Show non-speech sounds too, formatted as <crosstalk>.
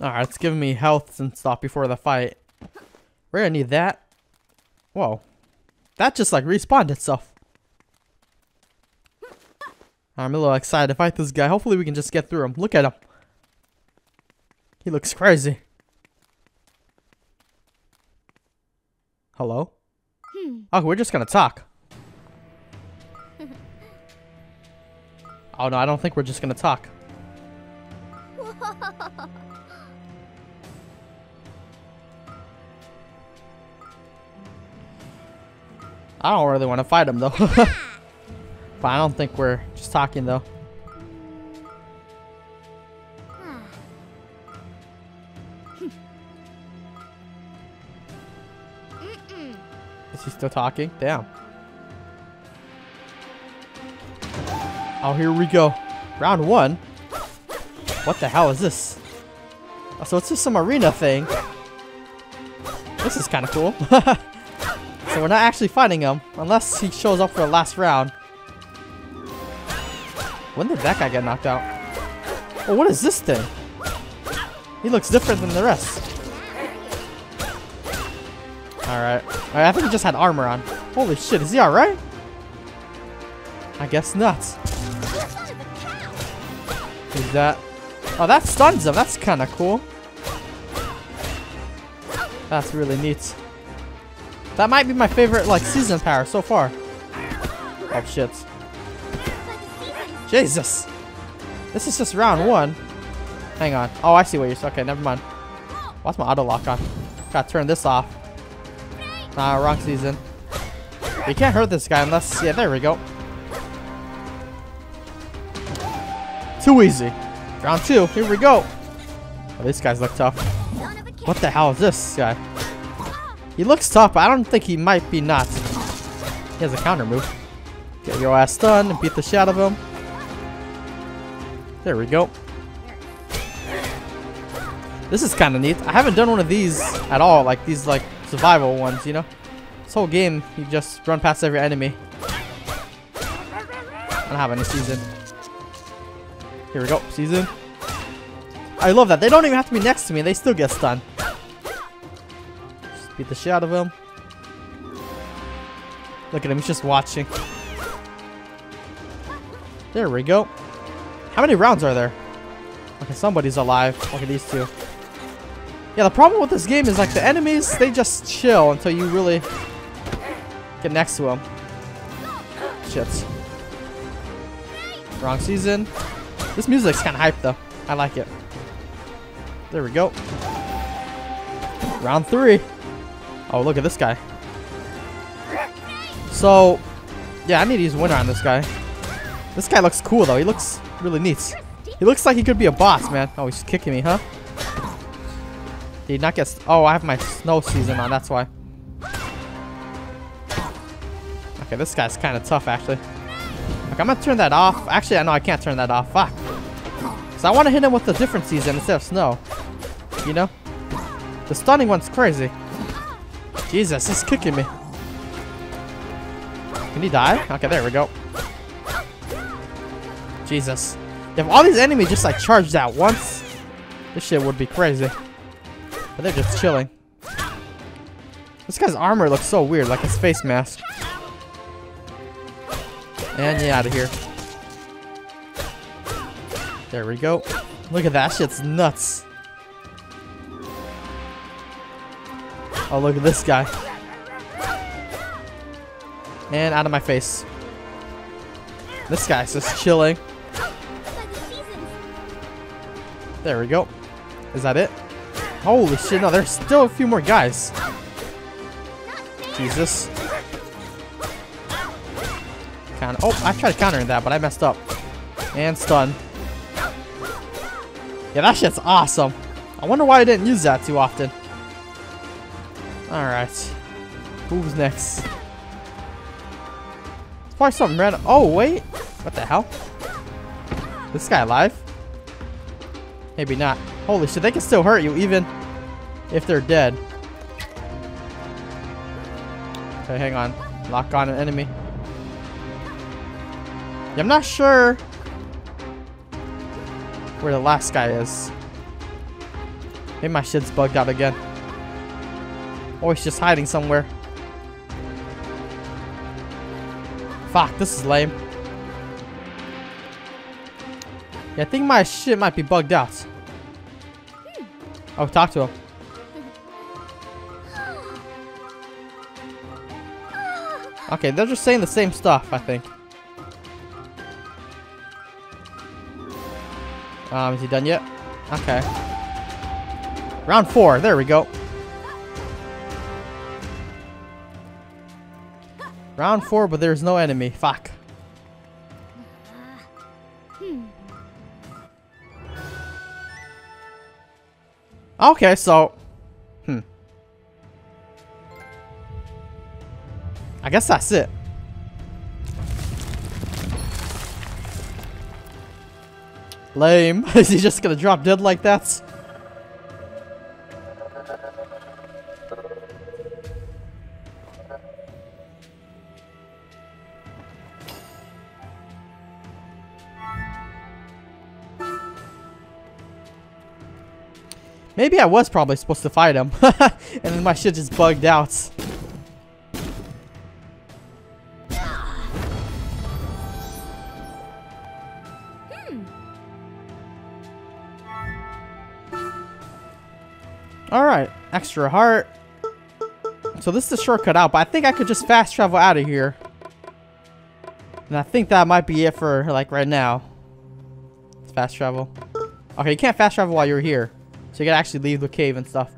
Alright, it's giving me health and stuff before the fight. We're gonna need that. Whoa. That just like respawned itself. I'm a little excited to fight this guy. Hopefully we can just get through him. Look at him. He looks crazy. Hello? Hmm. Oh, we're just gonna talk. <laughs> oh no, I don't think we're just gonna talk. I don't really want to fight him though. <laughs> but I don't think we're just talking though. Is he still talking? Damn. Oh, here we go. Round one. What the hell is this? Oh, so it's just some arena thing. This is kind of cool. <laughs> so we're not actually fighting him, unless he shows up for the last round. When did that guy get knocked out? Oh, what is this thing? He looks different than the rest. Alright. Alright, I think he just had armor on. Holy shit, is he alright? I guess not. Who's that? Oh, that stuns him. That's kind of cool. That's really neat. That might be my favorite, like, season power so far. Oh, shit. Jesus. This is just round one. Hang on. Oh, I see what you're... Okay, never mind. What's my auto lock on? Gotta turn this off. Nah, wrong season. You can't hurt this guy unless... Yeah, there we go. Too easy. Round two. Here we go. Oh, these guys look tough. What the hell is this guy? He looks tough, but I don't think he might be not. He has a counter move. Get your ass stunned and beat the shit out of him. There we go. This is kind of neat. I haven't done one of these at all, like these like survival ones, you know? This whole game, you just run past every enemy. I don't have any season. Here we go, season. I love that. They don't even have to be next to me. They still get stunned. Beat the shit out of him. Look at him. He's just watching. There we go. How many rounds are there? Okay, somebody's alive. Look at these two. Yeah, the problem with this game is like the enemies, they just chill until you really get next to them. Shit. Wrong season. This music's kind of hype though. I like it. There we go. Round three. Oh, look at this guy. So, yeah, I need to use winner on this guy. This guy looks cool though. He looks really neat. He looks like he could be a boss, man. Oh, he's kicking me, huh? Did he not get... Oh, I have my snow season on. That's why. Okay, this guy's kind of tough, actually. Okay, I'm going to turn that off. Actually, I know I can't turn that off. Fuck. So I want to hit him with a different season instead of snow. You know? The stunning one's crazy. Jesus, he's kicking me. Can he die? Okay, there we go. Jesus. If all these enemies just like charged at once, this shit would be crazy. But they're just chilling. This guy's armor looks so weird, like his face mask. And yeah, out of here. There we go. Look at that shit's nuts. Oh, look at this guy. And out of my face. This guy's just chilling. There we go. Is that it? Holy shit, no, there's still a few more guys. Jesus. Counter. Oh, I tried countering that, but I messed up. And stun. Yeah, that shit's awesome. I wonder why I didn't use that too often. Alright. Who's next? It's probably something random. Oh, wait. What the hell? This guy alive? Maybe not. Holy shit, they can still hurt you even if they're dead. Okay, hang on. Lock on an enemy. Yeah, I'm not sure where the last guy is. Maybe my shit's bugged out again. Or he's just hiding somewhere. Fuck, this is lame. Yeah, I think my shit might be bugged out. Oh, talk to him. Okay, they're just saying the same stuff, I think. Um, is he done yet? Okay. Round four, there we go. Round four, but there's no enemy. Fuck. Okay, so... Hmm. I guess that's it. Lame. <laughs> Is he just gonna drop dead like that? Maybe I was probably supposed to fight him. <laughs> and then my shit just bugged out. Alright, extra heart. So this is the shortcut out, but I think I could just fast travel out of here. And I think that might be it for, like, right now. Fast travel. Okay, you can't fast travel while you're here. So you gotta actually leave the cave and stuff.